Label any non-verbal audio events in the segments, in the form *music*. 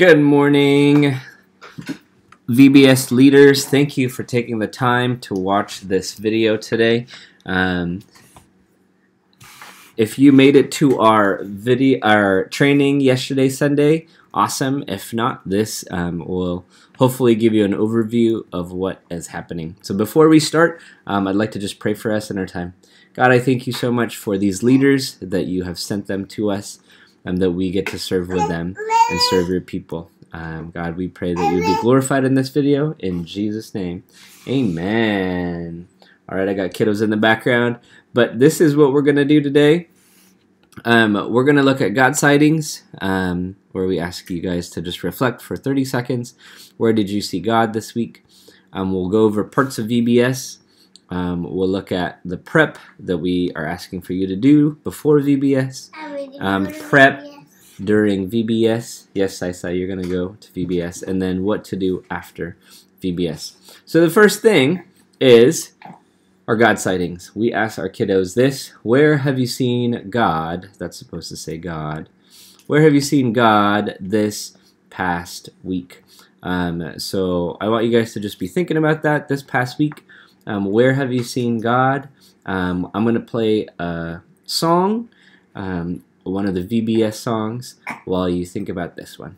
Good morning, VBS leaders. Thank you for taking the time to watch this video today. Um, if you made it to our video, our training yesterday, Sunday, awesome. If not, this um, will hopefully give you an overview of what is happening. So before we start, um, I'd like to just pray for us in our time. God, I thank you so much for these leaders that you have sent them to us and that we get to serve with them and serve your people. Um, God, we pray that you be glorified in this video. In Jesus' name, amen. All right, I got kiddos in the background, but this is what we're going to do today. Um, we're going to look at God sightings, um, where we ask you guys to just reflect for 30 seconds. Where did you see God this week? Um, we'll go over parts of VBS. Um, we'll look at the prep that we are asking for you to do before VBS. Um, prep during VBS. Yes, I saw you're going to go to VBS. And then what to do after VBS. So the first thing is our God sightings. We ask our kiddos this Where have you seen God? That's supposed to say God. Where have you seen God this past week? Um, so I want you guys to just be thinking about that this past week. Um, where have you seen God? Um, I'm going to play a song, um, one of the VBS songs, while you think about this one.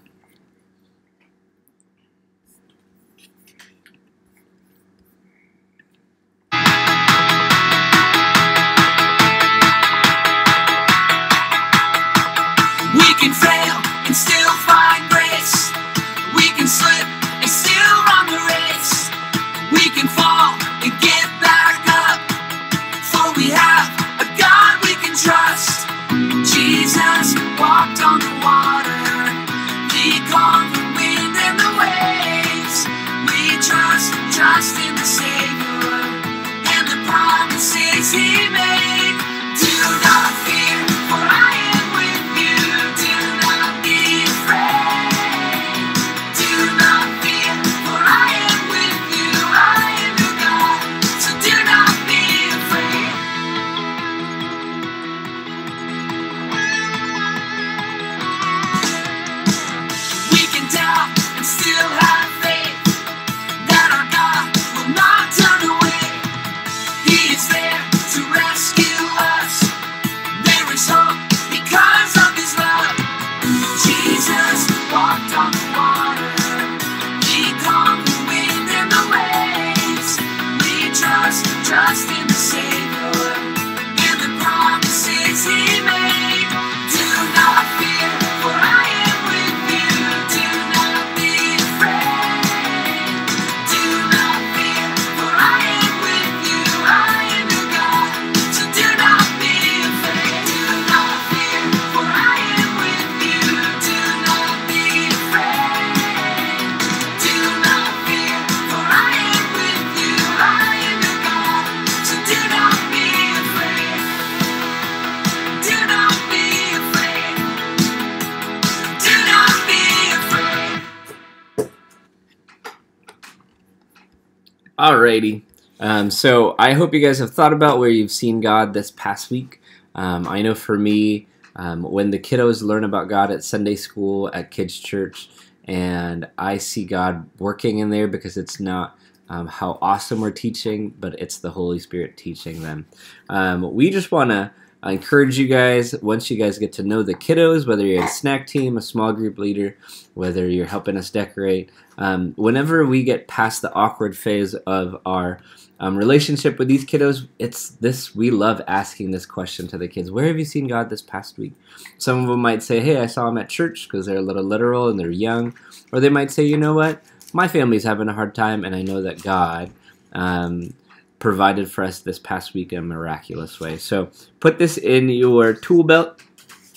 Alrighty. Um, so I hope you guys have thought about where you've seen God this past week. Um, I know for me, um, when the kiddos learn about God at Sunday school, at kids' church, and I see God working in there because it's not um, how awesome we're teaching, but it's the Holy Spirit teaching them. Um, we just want to encourage you guys, once you guys get to know the kiddos, whether you're a snack team, a small group leader, whether you're helping us decorate, um, whenever we get past the awkward phase of our um, relationship with these kiddos, it's this. We love asking this question to the kids: Where have you seen God this past week? Some of them might say, "Hey, I saw him at church," because they're a little literal and they're young, or they might say, "You know what? My family's having a hard time, and I know that God." Um, provided for us this past week in a miraculous way. So put this in your tool belt,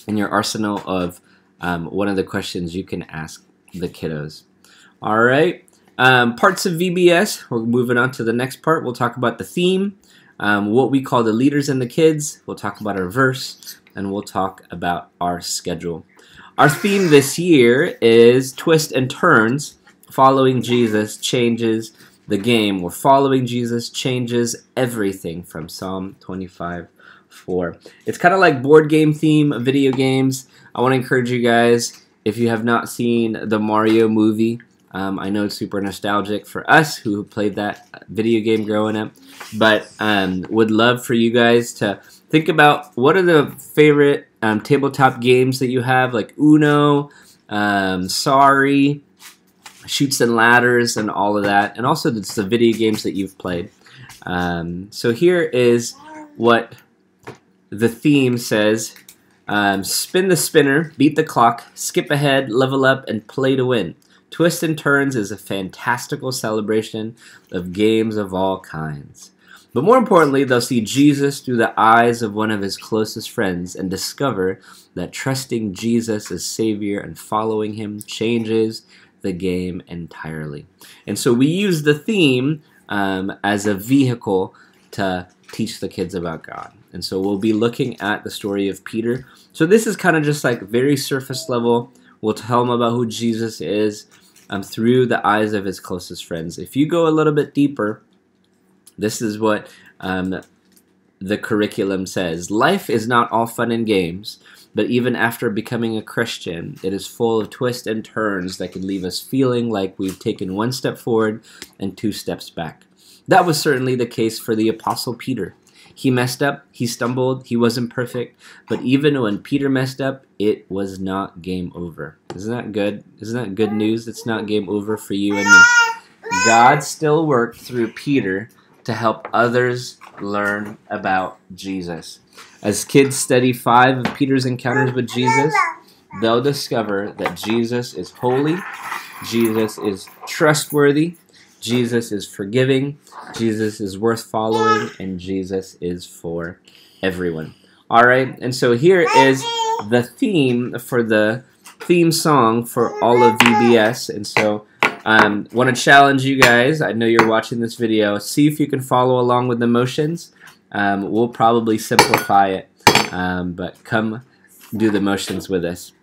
in your arsenal of um, one of the questions you can ask the kiddos. All right. Um, parts of VBS. We're moving on to the next part. We'll talk about the theme, um, what we call the leaders and the kids. We'll talk about our verse, and we'll talk about our schedule. Our theme this year is twist and turns. Following Jesus changes the game. We're following Jesus changes everything from Psalm 25 4. It's kind of like board game theme, video games. I want to encourage you guys if you have not seen the Mario movie, um, I know it's super nostalgic for us who played that video game growing up, but um, would love for you guys to think about what are the favorite um, tabletop games that you have, like Uno, um, Sorry, Chutes and Ladders, and all of that, and also it's the video games that you've played. Um, so here is what the theme says um, spin the spinner, beat the clock, skip ahead, level up, and play to win. Twist and Turns is a fantastical celebration of games of all kinds. But more importantly, they'll see Jesus through the eyes of one of his closest friends and discover that trusting Jesus as Savior and following him changes the game entirely. And so we use the theme um, as a vehicle to teach the kids about God. And so we'll be looking at the story of Peter. So this is kind of just like very surface level. We'll tell them about who Jesus is um, through the eyes of his closest friends. If you go a little bit deeper, this is what um, the curriculum says. Life is not all fun and games, but even after becoming a Christian, it is full of twists and turns that can leave us feeling like we've taken one step forward and two steps back. That was certainly the case for the Apostle Peter. He messed up, he stumbled, he wasn't perfect, but even when Peter messed up, it was not game over. Isn't that good? Isn't that good news? It's not game over for you and me. God still worked through Peter to help others learn about Jesus. As kids study five of Peter's encounters with Jesus, they'll discover that Jesus is holy, Jesus is trustworthy, Jesus is forgiving, Jesus is worth following, and Jesus is for everyone. All right, and so here is the theme for the theme song for all of VBS. And so, um, want to challenge you guys. I know you're watching this video. See if you can follow along with the motions. Um, we'll probably simplify it, um, but come do the motions with us.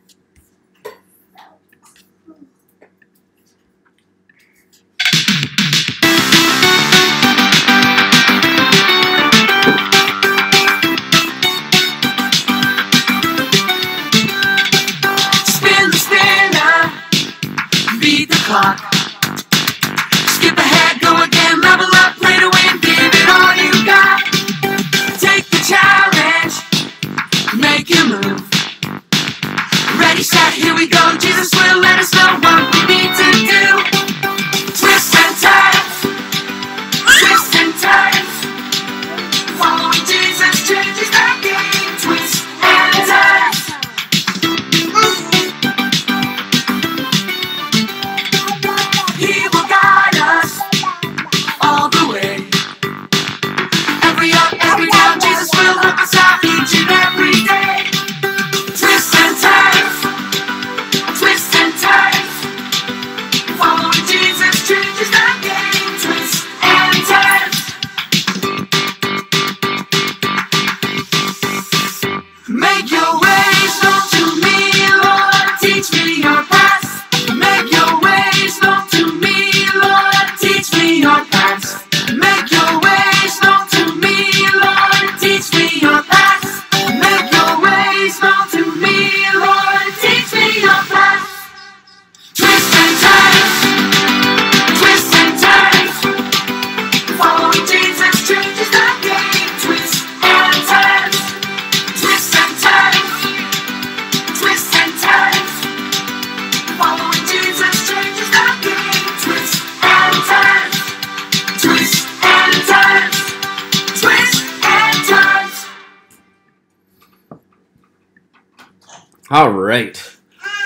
All right.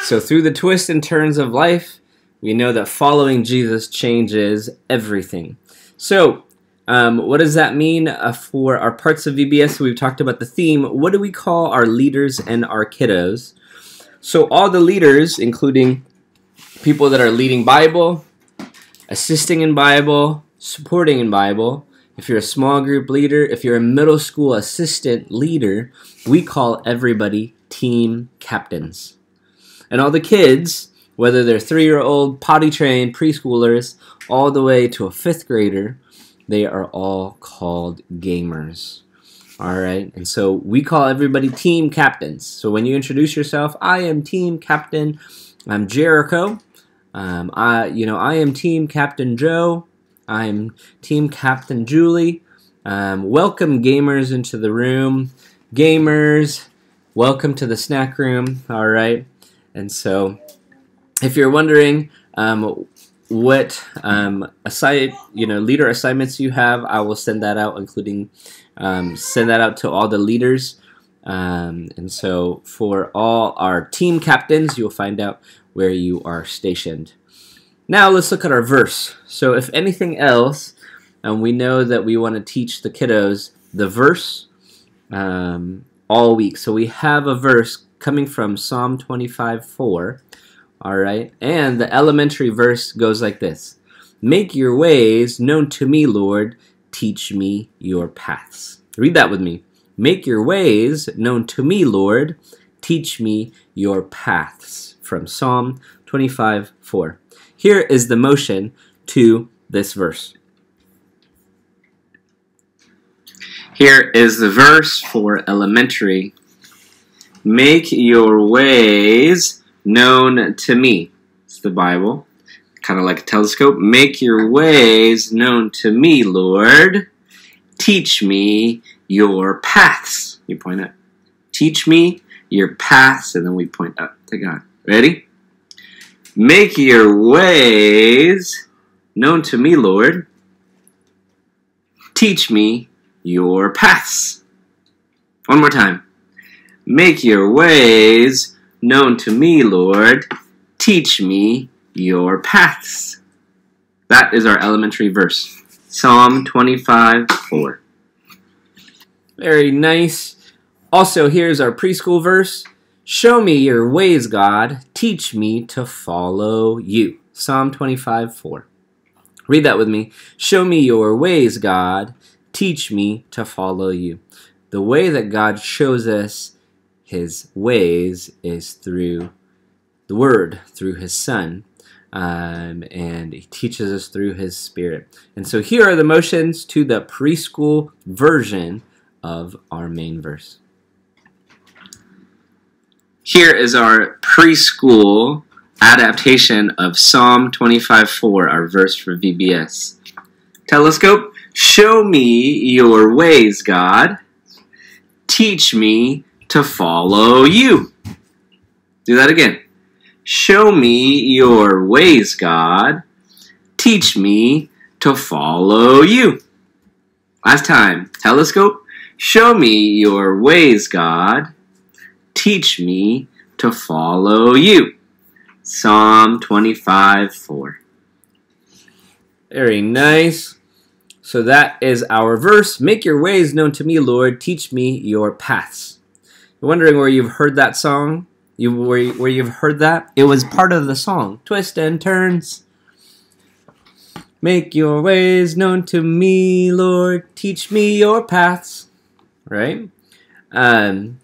So, through the twists and turns of life, we know that following Jesus changes everything. So, um, what does that mean uh, for our parts of VBS? We've talked about the theme. What do we call our leaders and our kiddos? So, all the leaders, including people that are leading Bible, assisting in Bible, supporting in Bible, if you're a small group leader, if you're a middle school assistant leader, we call everybody team captains. And all the kids, whether they're three year old, potty trained, preschoolers, all the way to a fifth grader, they are all called gamers. All right. And so we call everybody team captains. So when you introduce yourself, I am team captain I'm Jericho. Um, I, you know, I am Team Captain Joe. I'm Team Captain Julie. Um, welcome, gamers, into the room. Gamers, welcome to the snack room. All right. And so, if you're wondering um, what um, aside, you know, leader assignments you have, I will send that out, including um, send that out to all the leaders. Um, and so, for all our team captains, you'll find out where you are stationed. Now, let's look at our verse. So, if anything else, and we know that we want to teach the kiddos the verse um, all week. So, we have a verse coming from Psalm 25 4. All right. And the elementary verse goes like this Make your ways known to me, Lord. Teach me your paths. Read that with me. Make your ways known to me, Lord. Teach me your paths. From Psalm 25 4. Here is the motion to this verse. Here is the verse for elementary. Make your ways known to me. It's the Bible. Kind of like a telescope. Make your ways known to me, Lord. Teach me your paths. You point up. Teach me your paths, and then we point up to God. Ready? Make your ways known to me, Lord. Teach me your paths. One more time. Make your ways known to me, Lord. Teach me your paths. That is our elementary verse. Psalm 25 4. Very nice. Also, here's our preschool verse Show me your ways, God. Teach me to follow you. Psalm 25 4. Read that with me. Show me your ways, God. Teach me to follow you. The way that God shows us his ways is through the Word, through his Son. Um, and he teaches us through his Spirit. And so here are the motions to the preschool version of our main verse. Here is our preschool adaptation of Psalm 25:4, our verse for VBS. Telescope, show me your ways, God. Teach me to follow you. Do that again. Show me your ways, God. Teach me to follow you. Last time. Telescope, show me your ways, God. Teach me to follow you. Psalm 25 4. Very nice. So that is our verse. Make your ways known to me, Lord. Teach me your paths. You're wondering where you've heard that song? You where, where you've heard that? It was part of the song. Twist and turns. Make your ways known to me, Lord. Teach me your paths. Right? Um,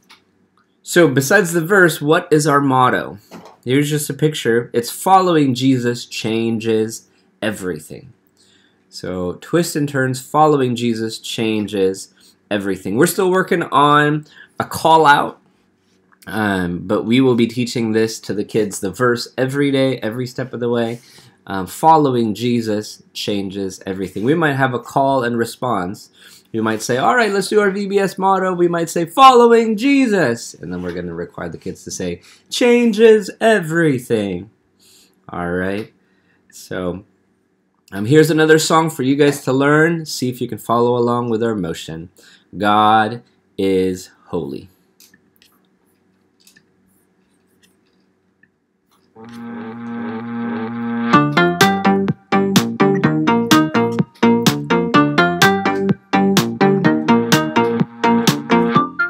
so, besides the verse, what is our motto? Here's just a picture. It's following Jesus changes everything. So, twists and turns, following Jesus changes everything. We're still working on a call out, um, but we will be teaching this to the kids the verse every day, every step of the way. Um, following Jesus changes everything. We might have a call and response. We might say, all right, let's do our VBS motto. We might say, following Jesus. And then we're going to require the kids to say, changes everything. All right. So um, here's another song for you guys to learn. See if you can follow along with our motion. God is holy.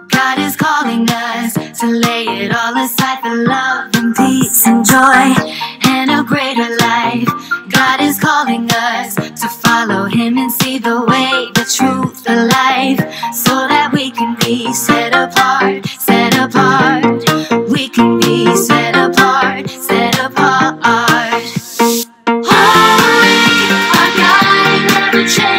God is calling us to lay it all aside for love and peace and joy and a greater life. God is calling us to follow Him and see the way, the truth, the life, so that we can be set apart, set apart. We can be set apart, set apart. Holy, our God never changes.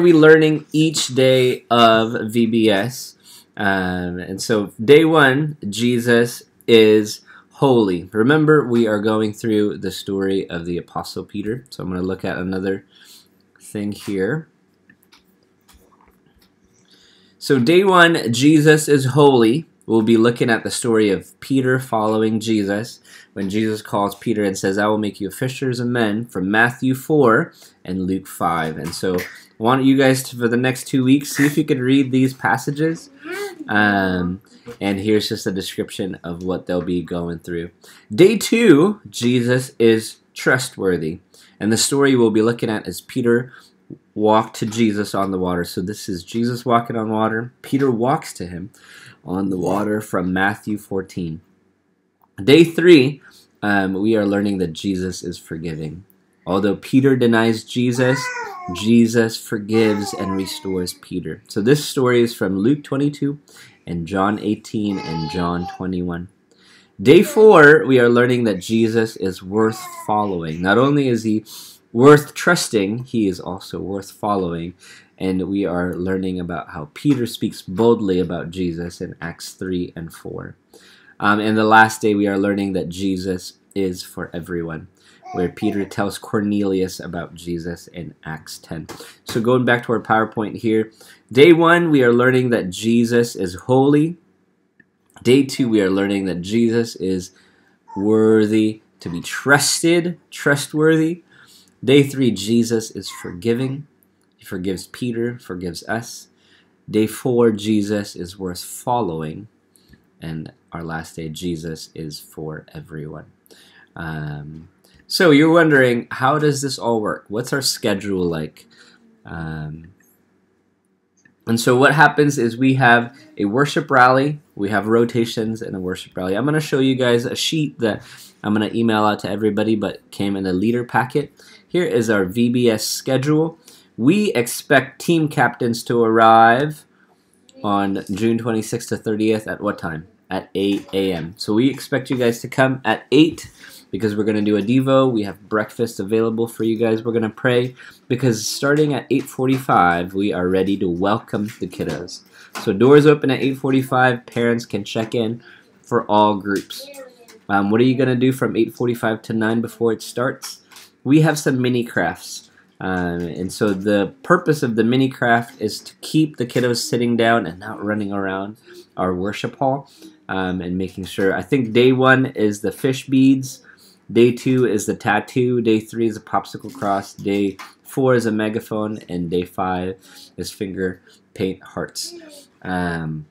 Are we learning each day of VBS? Um, and so, day one, Jesus is holy. Remember, we are going through the story of the Apostle Peter. So, I'm going to look at another thing here. So, day one, Jesus is holy. We'll be looking at the story of Peter following Jesus when Jesus calls Peter and says, I will make you fishers of men from Matthew 4 and Luke 5. And so, want you guys to, for the next two weeks, see if you can read these passages. Um, and here's just a description of what they'll be going through. Day two, Jesus is trustworthy. And the story we'll be looking at is Peter walked to Jesus on the water. So this is Jesus walking on water. Peter walks to him on the water from Matthew 14. Day three, um, we are learning that Jesus is forgiving. Although Peter denies Jesus, Jesus forgives and restores Peter. So this story is from Luke 22 and John 18 and John 21. Day four, we are learning that Jesus is worth following. Not only is he worth trusting, he is also worth following. And we are learning about how Peter speaks boldly about Jesus in Acts 3 and 4. Um, and the last day, we are learning that Jesus is for everyone, where Peter tells Cornelius about Jesus in Acts 10. So, going back to our PowerPoint here, day one, we are learning that Jesus is holy. Day two, we are learning that Jesus is worthy to be trusted, trustworthy. Day three, Jesus is forgiving. He forgives Peter, forgives us. Day four, Jesus is worth following. And our last day, Jesus is for everyone. Um, so you're wondering, how does this all work? What's our schedule like? Um, and so what happens is we have a worship rally, we have rotations and a worship rally. I'm going to show you guys a sheet that I'm going to email out to everybody, but came in a leader packet. Here is our VBS schedule. We expect team captains to arrive on June 26th to 30th at what time? At 8 a.m. So we expect you guys to come at 8 because we're going to do a devo. We have breakfast available for you guys. We're going to pray because starting at 8:45, we are ready to welcome the kiddos. So doors open at 8:45. Parents can check in for all groups. Um, what are you going to do from 8:45 to 9 before it starts? We have some mini crafts. Um, and so the purpose of the mini craft is to keep the kiddos sitting down and not running around our worship hall um, and making sure. I think day one is the fish beads. Day two is the tattoo. Day three is a popsicle cross. Day four is a megaphone. And day five is finger paint hearts. Um,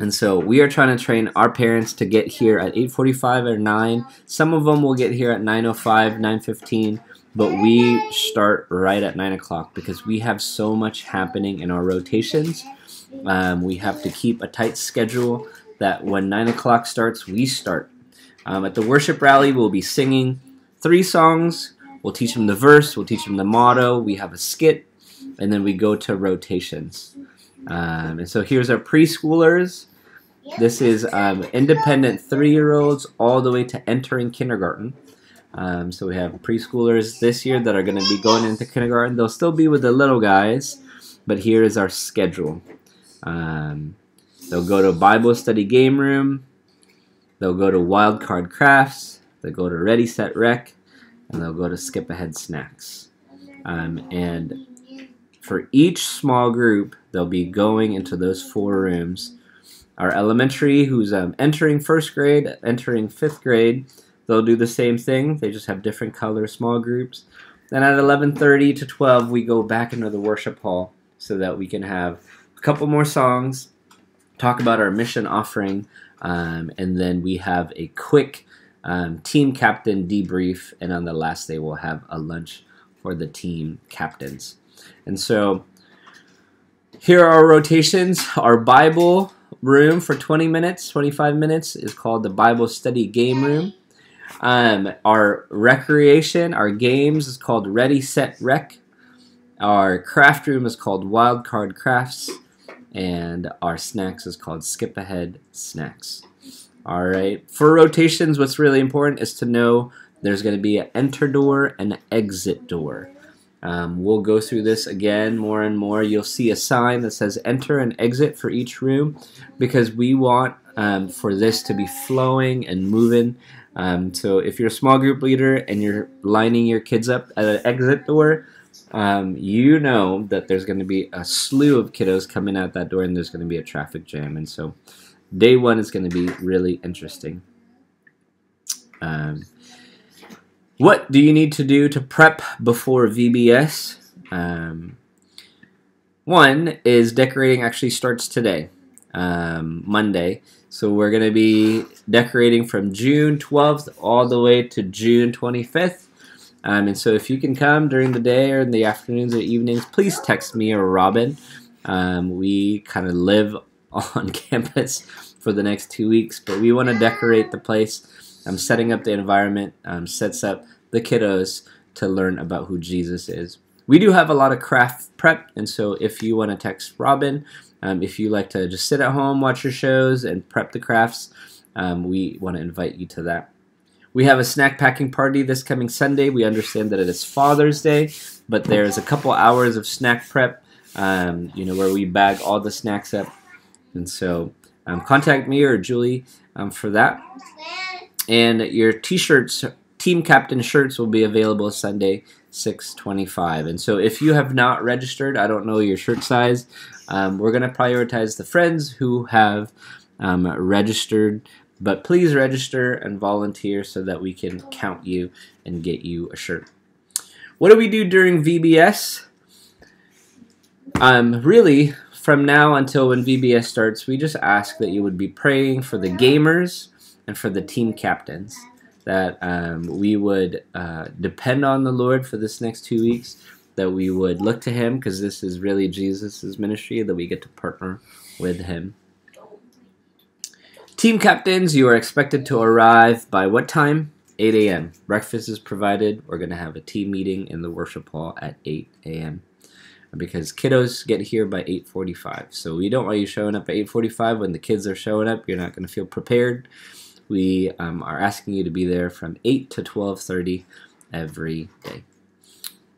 and so we are trying to train our parents to get here at 8:45 or 9. Some of them will get here at 9:05, 9:15, but we start right at 9 o'clock because we have so much happening in our rotations. Um, we have to keep a tight schedule that when 9 o'clock starts, we start. Um, at the worship rally, we'll be singing three songs. We'll teach them the verse, we'll teach them the motto, we have a skit, and then we go to rotations. Um, and so here's our preschoolers. This is um, independent three year olds all the way to entering kindergarten. Um, so we have preschoolers this year that are going to be going into kindergarten. They'll still be with the little guys, but here is our schedule. Um, they'll go to Bible study game room. They'll go to Wildcard Crafts. They'll go to Ready Set Rec, and they'll go to Skip Ahead Snacks. Um, and for each small group, they'll be going into those four rooms. Our elementary, who's um, entering first grade, entering fifth grade, they'll do the same thing. They just have different color small groups. Then at 11:30 to 12, we go back into the worship hall so that we can have a couple more songs, talk about our mission offering, um, and then we have a quick um, team captain debrief. And on the last day, we'll have a lunch for the team captains. And so here are our rotations. Our Bible room for 20 minutes, 25 minutes is called the Bible study game room. Um, our recreation, our games is called Ready Set Rec. Our craft room is called Wildcard Crafts, and our snacks is called Skip Ahead Snacks. All right. For rotations, what's really important is to know there's going to be an enter door and an exit door. Um, we'll go through this again more and more. You'll see a sign that says enter and exit for each room because we want um, for this to be flowing and moving. Um, so if you're a small group leader and you're lining your kids up at an exit door, um, you know that there's going to be a slew of kiddos coming out that door and there's going to be a traffic jam. And so day one is going to be really interesting. Um, what do you need to do to prep before VBS? Um, one is decorating actually starts today, um, Monday. So we're going to be decorating from June 12th all the way to June 25th. Um, and so if you can come during the day or in the afternoons or evenings, please text me or Robin. Um, we kind of live *laughs* on campus for the next two weeks, but we want to decorate the place. I'm setting up the environment, um, sets up the kiddos to learn about who Jesus is. We do have a lot of craft prep, and so if you want to text Robin, um, if you like to just sit at home, watch your shows, and prep the crafts, um, we want to invite you to that. We have a snack packing party this coming Sunday. We understand that it is Father's Day, but there's a couple hours of snack prep, um, you know, where we bag all the snacks up. And so um, contact me or Julie um, for that. And your t-shirts, team captain shirts will be available Sunday, 625. And so if you have not registered, I don't know your shirt size, um, we're going to prioritize the friends who have um, registered but please register and volunteer so that we can count you and get you a shirt. What do we do during VBS? Um, really, from now until when VBS starts, we just ask that you would be praying for the gamers and for the team captains. That um, we would uh, depend on the Lord for this next two weeks. That we would look to Him because this is really Jesus' ministry. That we get to partner with Him. Team captains, you are expected to arrive by what time? 8 a.m. Breakfast is provided. We're going to have a team meeting in the worship hall at 8 a.m. Because kiddos get here by 8:45, so we don't want you showing up at 8:45 when the kids are showing up. You're not going to feel prepared. We um, are asking you to be there from 8 to 12:30 every day.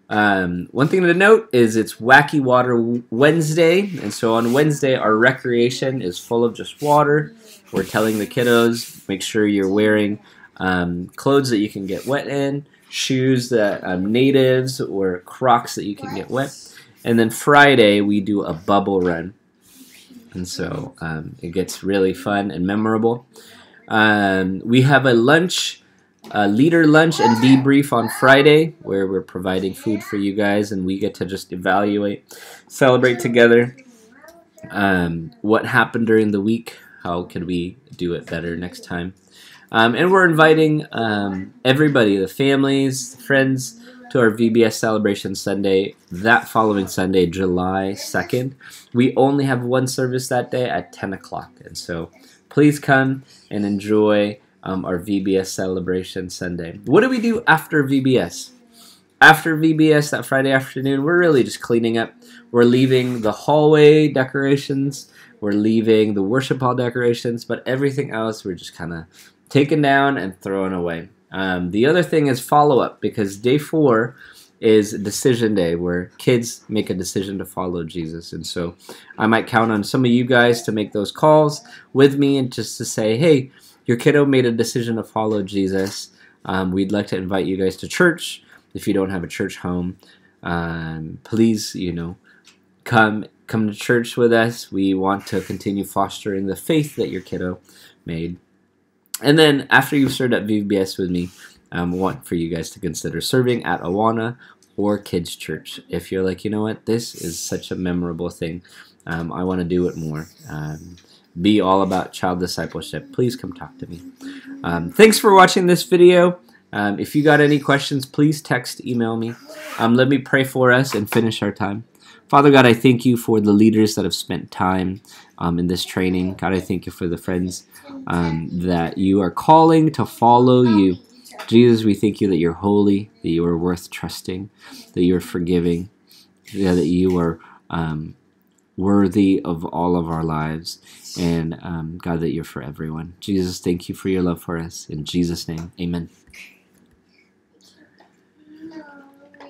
Um, one thing to note is it's Wacky Water Wednesday, and so on Wednesday our recreation is full of just water. We're telling the kiddos make sure you're wearing um, clothes that you can get wet in, shoes that um, natives or Crocs that you can get wet, and then Friday we do a bubble run, and so um, it gets really fun and memorable. Um, we have a lunch a leader lunch and debrief on Friday, where we're providing food for you guys, and we get to just evaluate, celebrate together. Um, what happened during the week? How can we do it better next time? Um, and we're inviting um, everybody, the families, the friends, to our VBS celebration Sunday. That following Sunday, July second, we only have one service that day at ten o'clock, and so please come and enjoy um, our VBS celebration Sunday. What do we do after VBS? After VBS that Friday afternoon, we're really just cleaning up. We're leaving the hallway decorations, we're leaving the worship hall decorations, but everything else we're just kind of taking down and throwing away. Um, the other thing is follow up because day four is decision day where kids make a decision to follow Jesus. And so I might count on some of you guys to make those calls with me and just to say, hey, your kiddo made a decision to follow Jesus. Um, we'd like to invite you guys to church. If you don't have a church home, um, please, you know, come come to church with us. We want to continue fostering the faith that your kiddo made. And then after you've served at VBS with me, um, I want for you guys to consider serving at Awana or Kids Church. If you're like, you know what, this is such a memorable thing, um, I want to do it more. Um, be all about child discipleship. Please come talk to me. Um, thanks for watching this video. Um, if you got any questions, please text, email me. Um, let me pray for us and finish our time. Father God, I thank you for the leaders that have spent time um, in this training. God, I thank you for the friends um, that you are calling to follow you. Jesus, we thank you that you're holy, that you are worth trusting, that you're forgiving, yeah, that you are um, worthy of all of our lives. And um, God, that you're for everyone. Jesus, thank you for your love for us. In Jesus' name, amen.